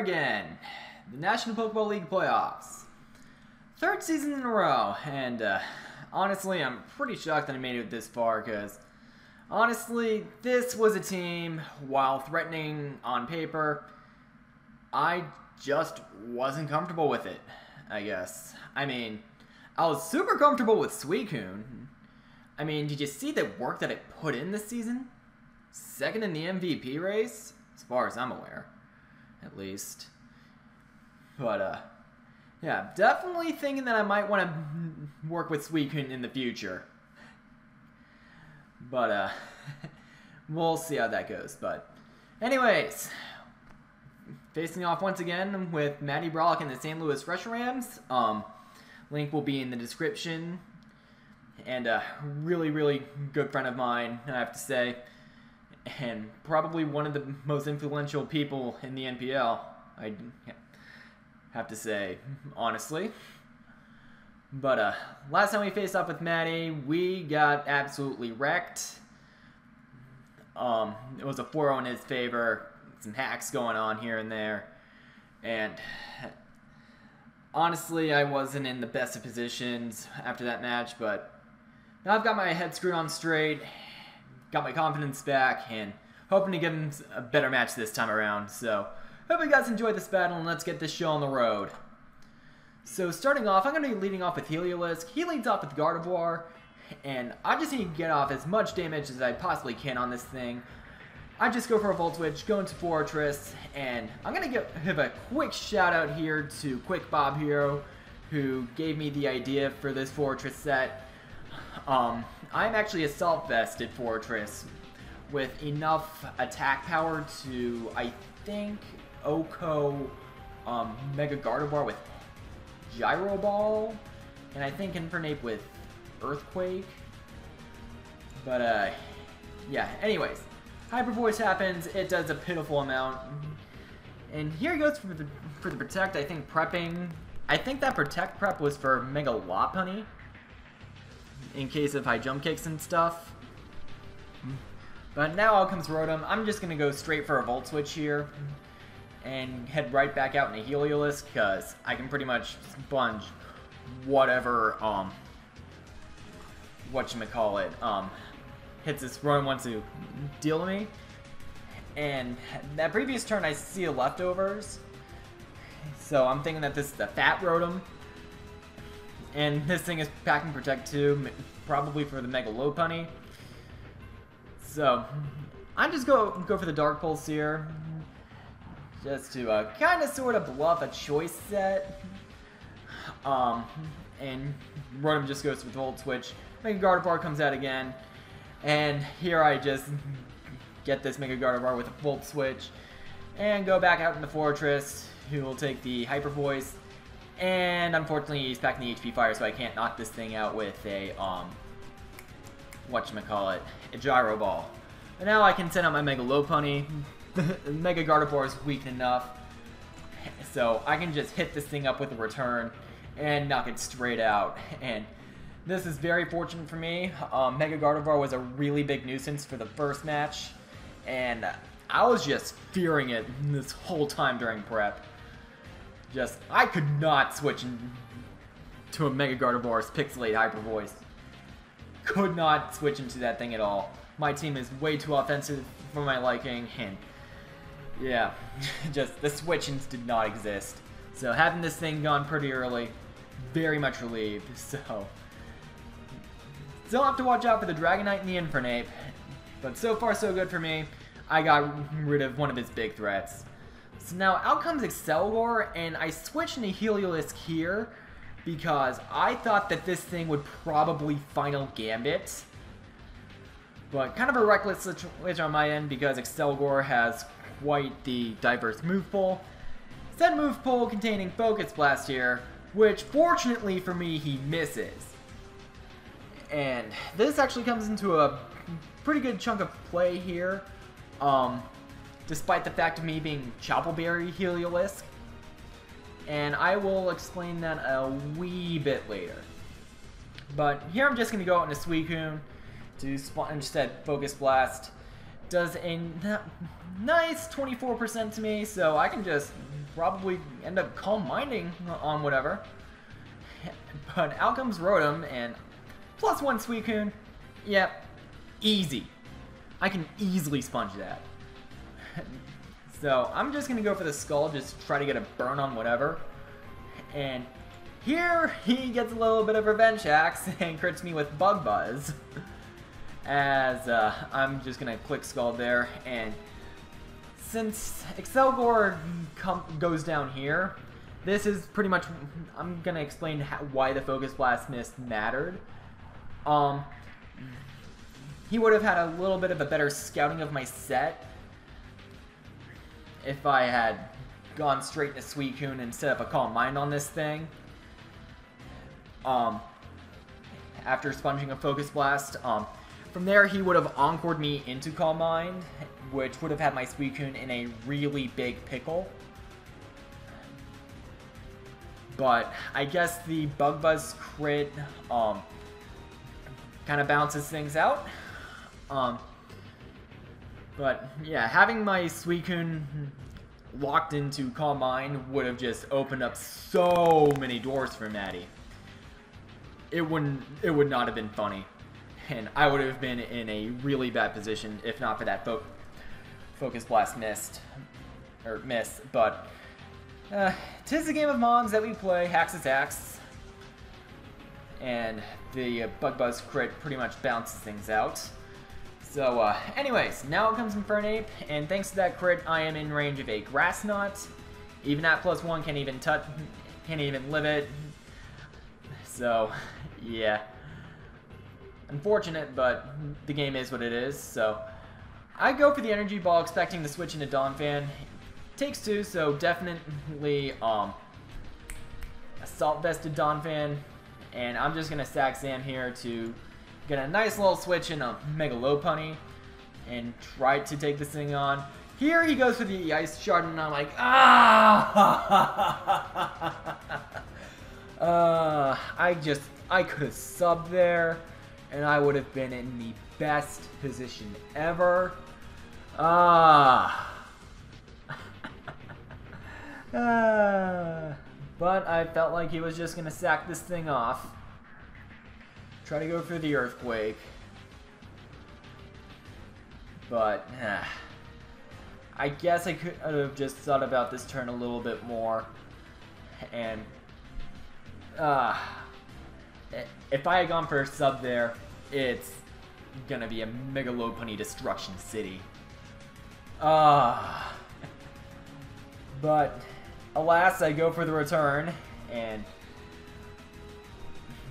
again. The National Pokeball League playoffs. Third season in a row, and uh, honestly, I'm pretty shocked that I made it this far because honestly, this was a team, while threatening on paper, I just wasn't comfortable with it, I guess. I mean, I was super comfortable with Suicune. I mean, did you see the work that it put in this season? Second in the MVP race, as far as I'm aware, at least. But, uh, yeah, definitely thinking that I might want to work with Suicune in the future. But, uh, we'll see how that goes. But, anyways, facing off once again with Matty Brock and the St. Louis Reshiram. Um, link will be in the description. And a really, really good friend of mine, I have to say. And probably one of the most influential people in the NPL, I have to say, honestly. But uh, last time we faced off with Matty, we got absolutely wrecked. Um, it was a 4 in his favor some hacks going on here and there. And honestly, I wasn't in the best of positions after that match, but now I've got my head screwed on straight, got my confidence back, and hoping to give him a better match this time around. So, hope you guys enjoyed this battle, and let's get this show on the road. So, starting off, I'm going to be leading off with Heliolisk. He leads off with Gardevoir, and I just need to get off as much damage as I possibly can on this thing. I just go for a Volt Switch, go into Forretress, and I'm going to give a quick shout out here to Quick Bob Hero, who gave me the idea for this Forretress set. Um, I'm actually a self-vested Forretress with enough attack power to, I think, OHKO um, Mega Gardevoir with Gyro Ball, and I think Infernape with Earthquake. But, uh, yeah, anyways. Hyper Voice happens, it does a pitiful amount. And here he goes for the, for the Protect, I think prepping. I think that Protect prep was for Mega Lopunny. In case of high jump kicks and stuff. But now out comes Rotom. I'm just going to go straight for a Volt Switch here. And head right back out into Heliolisk because I can pretty much sponge whatever, um, whatchamacallit, um, hits this Rotom wants to deal to me. And that previous turn, I see a leftovers. So I'm thinking that this is the Fat Rotom. And this thing is packing Protect too, probably for the Mega Lopunny. So I'm just go go for the Dark Pulse here. Just to uh, kind of sort of bluff a choice set. Um, and Rotom just goes with the Volt Switch. Mega Gardevoir comes out again. And here I just get this Mega Gardevoir with a Volt Switch and go back out in the Forretress. who will take the Hyper Voice. And unfortunately, he's packing the HP Fire, so I can't knock this thing out with a, um, whatchamacallit, a Gyro Ball. But now I can send out my Mega Lopunny. Mega Gardevoir is weak enough. So I can just hit this thing up with a return and knock it straight out. And this is very fortunate for me. Um, Mega Gardevoir was a really big nuisance for the first match, and I was just fearing it this whole time during prep. Just, I could not switch to a Mega Gardevoir's Pixelate Hyper Voice. Could not switch into that thing at all. My team is way too offensive for my liking, and yeah, just the switchings did not exist. So having this thing gone pretty early, very much relieved, so... Still have to watch out for the Dragonite and the Infernape, but so far so good for me. I got rid of one of his big threats. So now out comes Accelgor, and I switch into Heliolisk here because I thought that this thing would probably Final Gambit. But kind of a reckless situation on my end because Accelgor has quite the diverse move pool. Said move pool containing Focus Blast here, which fortunately for me he misses. And this actually comes into a pretty good chunk of play here. Um, despite the fact of me being Chople Berry Heliolisk. And I will explain that a wee bit later. But here I'm just going to go out into Suicune to instead Focus Blast. does a nice 24% to me, so I can just probably end up calm minding on whatever. But out comes Rotom and plus one Suicune. Yep, easy. I can easily sponge that. So I'm just gonna go for the Scald, just try to get a burn on whatever. And here he gets a little bit of revenge axe and crits me with Bug Buzz. As uh, I'm just gonna click Scald there and since Accelgor goes down here, this is pretty much, I'm going to explain how, why the Focus Blast Mist mattered. Um, he would have had a little bit of a better scouting of my set if I had gone straight to Suicune and set up a Calm Mind on this thing. Um, after sponging a Focus Blast, um, from there he would have encored me into Calm Mind, which would have had my Suicune in a really big pickle. But I guess the Bug Buzz crit um, kind of balances things out. Um, but yeah, having my Suicune locked into Calm Mind would have just opened up so many doors for Matty. It wouldn't. It would not have been funny, and I would have been in a really bad position if not for that fo Focus Blast missed or miss. But uh, tis a game of Mons that we play, hacks attacks. And the uh, Bug Buzz crit pretty much balances things out. So, uh, anyways, now it comes Infernape, and thanks to that crit, I am in range of a Grass Knot. Even at plus one, can't even touch, can't even live it. So, yeah. Unfortunate, but the game is what it is, so... I go for the Energy Ball expecting to switch into Donphan takes two, so definitely um, Assault Vested Donphan. And I'm just going to stack Sam here to get a nice little switch in a Mega Lopunny and try to take this thing on. Here he goes for the Ice Shard, and I'm like, ah! uh, I just, I could have subbed there, and I would have been in the best position ever. Ah. Uh, but I felt like he was just going to sack this thing off. Try to go for the Earthquake. But, uh, I guess I could have just thought about this turn a little bit more. And, uh, if I had gone for a sub there, it's gonna be a Mega Lopunny Destruction City. Ah. Uh, but alas, I go for the return, and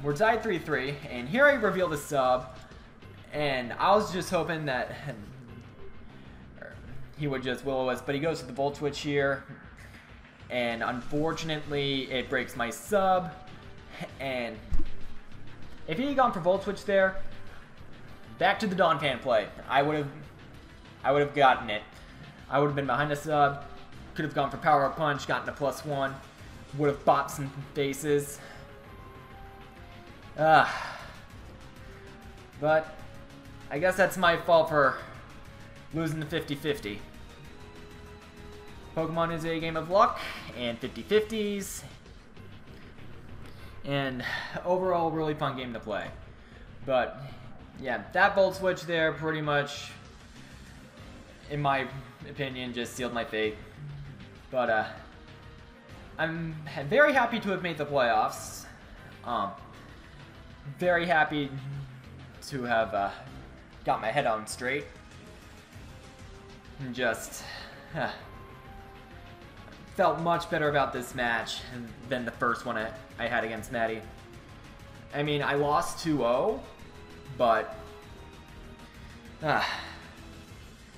we're tied 3-3, and here I reveal the sub, and I was just hoping that he would just will us, but he goes to the Volt Switch here, and unfortunately, it breaks my sub, and if he had gone for Volt Switch there, back to the Donphan play. I would have, I would have gotten it. I would have been behind the sub, could have gone for Power Punch, gotten a plus one. Would have bopped some faces. Ah. But, I guess that's my fault for losing the 50-50. Pokemon is a game of luck and 50-50s. And overall, really fun game to play. But, yeah, that Volt Switch there pretty much, in my opinion, just sealed my fate. But uh, I'm very happy to have made the playoffs. Um, very happy to have uh, got my head on straight. And just felt much better about this match than the first one I, I had against Matty. I mean, I lost 2-0, but uh,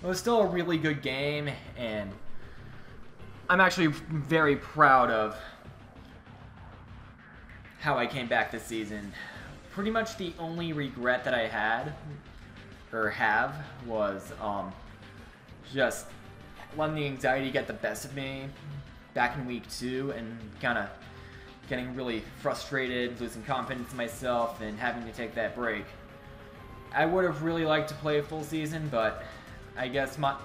it was still a really good game, and I'm actually very proud of how I came back this season. Pretty much the only regret that I had, or have, was um, just letting the anxiety get the best of me back in week two and kind of getting really frustrated, losing confidence in myself, and having to take that break. I would have really liked to play a full season, but I guess my,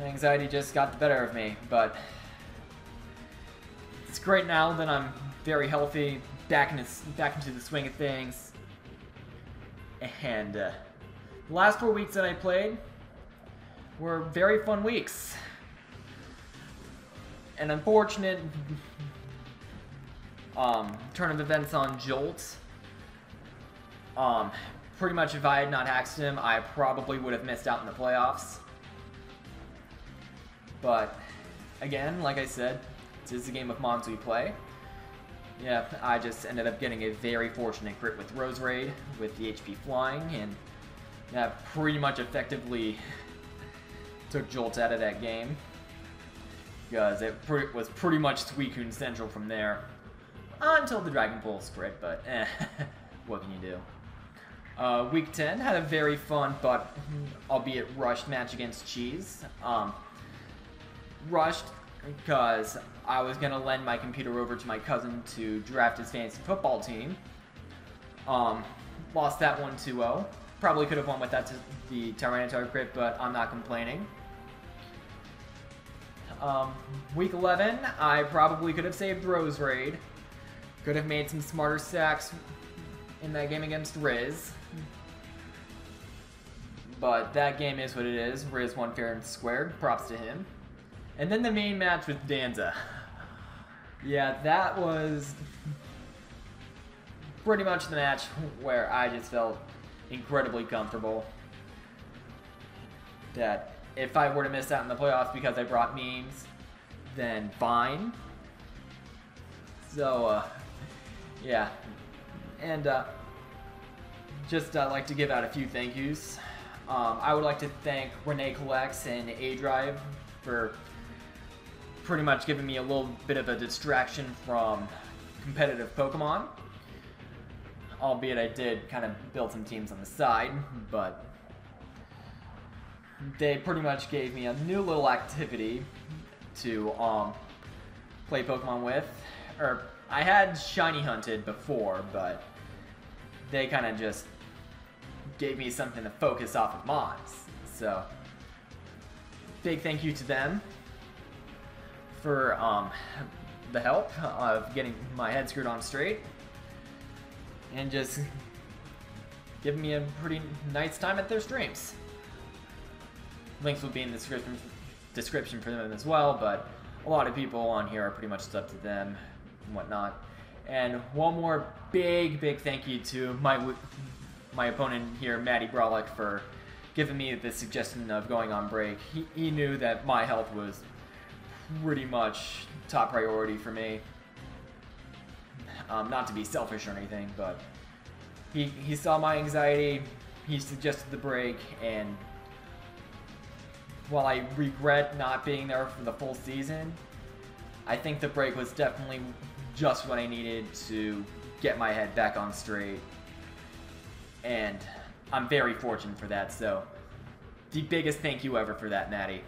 my anxiety just got the better of me, but it's great now that I'm very healthy, back into back into the swing of things. And uh, the last four weeks that I played were very fun weeks. An unfortunate um, turn of events on Jolt. Um, pretty much if I had not hacked him, I probably would have missed out in the playoffs. But again, like I said, this is a game of mods we play. Yeah, I just ended up getting a very fortunate crit with Roserade with the HP flying, and that pretty much effectively took Jolt out of that game. Because it pre was pretty much Suicune Central from there. Until the Dragon Pulse crit, but eh, what can you do? Uh, week 10 had a very fun but albeit rushed match against Cheese. Um, rushed because I was going to lend my computer over to my cousin to draft his fantasy football team. Um, lost that one 2-0. Probably could have won with that to the Tyranitar crit, but I'm not complaining. Um, week 11, I probably could have saved Roserade. Could have made some smarter sacks in that game against Riz. But that game is what it is. Riz won fair and squared. Props to him. And then the main match with Danza. Yeah, that was pretty much the match where I just felt incredibly comfortable. That if I were to miss out in the playoffs because I brought memes, then fine. So, uh, yeah. And, uh, just uh, like to give out a few thank yous. Um, I would like to thank RenaeCollects and aDrive for pretty much giving me a little bit of a distraction from competitive Pokemon. Albeit I did kind of build some teams on the side, but they pretty much gave me a new little activity to um, play Pokemon with. Or I had Shiny Hunted before, but they kind of just gave me something to focus off of mods. So, big thank you to them for um, the help of getting my head screwed on straight and just giving me a pretty nice time at their streams. Links will be in the description, description for them as well, but a lot of people on here are pretty much up to them and whatnot. And one more big, big thank you to my my opponent here, Matty Brollic, for giving me the suggestion of going on break. He, he knew that my health was pretty much top priority for me. Um, not to be selfish or anything, but he, he saw my anxiety, he suggested the break, and while I regret not being there for the full season, I think the break was definitely just what I needed to get my head back on straight. And I'm very fortunate for that, so the biggest thank you ever for that, Matty.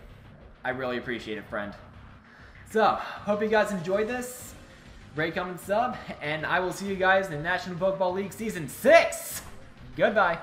I really appreciate it, friend. So, hope you guys enjoyed this. Rate, comment, sub, and I will see you guys in National Pokeball League Season 6! Goodbye!